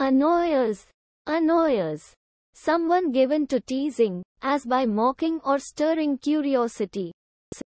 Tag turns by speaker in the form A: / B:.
A: Annoyers. Annoyers. Someone given to teasing, as by mocking or stirring curiosity.